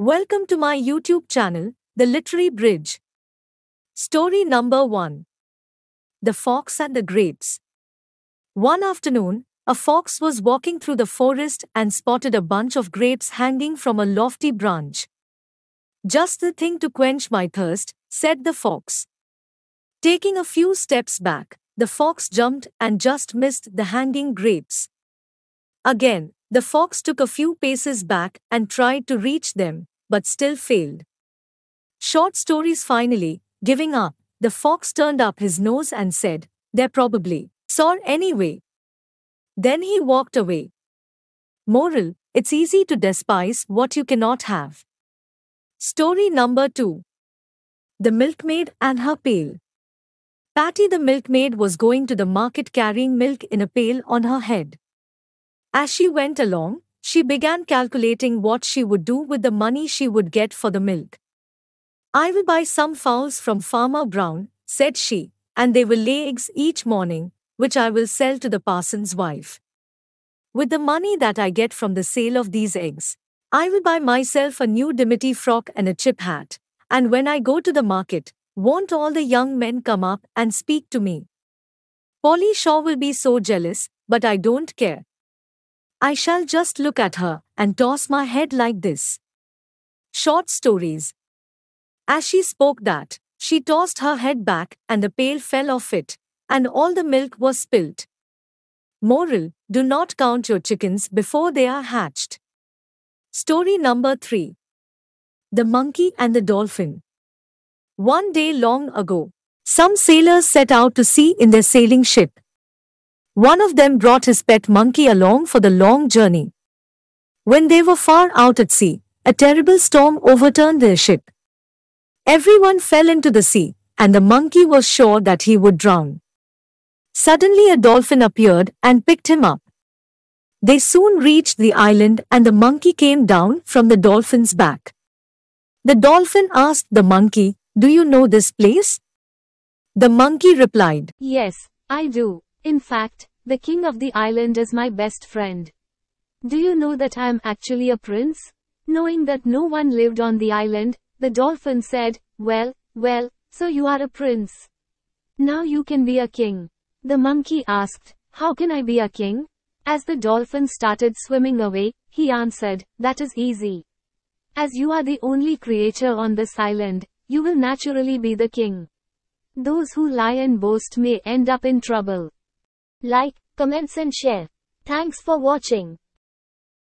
Welcome to my YouTube channel, The Literary Bridge. Story number 1 The Fox and the Grapes. One afternoon, a fox was walking through the forest and spotted a bunch of grapes hanging from a lofty branch. Just the thing to quench my thirst, said the fox. Taking a few steps back, the fox jumped and just missed the hanging grapes. Again, the fox took a few paces back and tried to reach them, but still failed. Short stories finally, giving up, the fox turned up his nose and said, They're probably sore anyway. Then he walked away. Moral It's easy to despise what you cannot have. Story number 2 The Milkmaid and Her Pail. Patty the milkmaid was going to the market carrying milk in a pail on her head. As she went along, she began calculating what she would do with the money she would get for the milk. I will buy some fowls from Farmer Brown, said she, and they will lay eggs each morning, which I will sell to the parson's wife. With the money that I get from the sale of these eggs, I will buy myself a new dimity frock and a chip hat, and when I go to the market, won't all the young men come up and speak to me? Polly Shaw will be so jealous, but I don't care. I shall just look at her and toss my head like this. Short stories. As she spoke that, she tossed her head back and the pail fell off it, and all the milk was spilt. Moral Do not count your chickens before they are hatched. Story number 3 The Monkey and the Dolphin. One day long ago, some sailors set out to sea in their sailing ship. One of them brought his pet monkey along for the long journey. When they were far out at sea, a terrible storm overturned their ship. Everyone fell into the sea, and the monkey was sure that he would drown. Suddenly a dolphin appeared and picked him up. They soon reached the island and the monkey came down from the dolphin's back. The dolphin asked the monkey, Do you know this place? The monkey replied, Yes, I do. In fact, the king of the island is my best friend. Do you know that I am actually a prince? Knowing that no one lived on the island, the dolphin said, Well, well, so you are a prince. Now you can be a king. The monkey asked, How can I be a king? As the dolphin started swimming away, he answered, That is easy. As you are the only creature on this island, you will naturally be the king. Those who lie and boast may end up in trouble. Like, comments and share. Thanks for watching.